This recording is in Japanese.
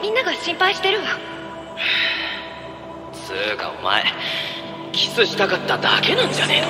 みんなが心配してるわ。つうかお前キスしたかっただけなんじゃねえの？